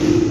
Jesus.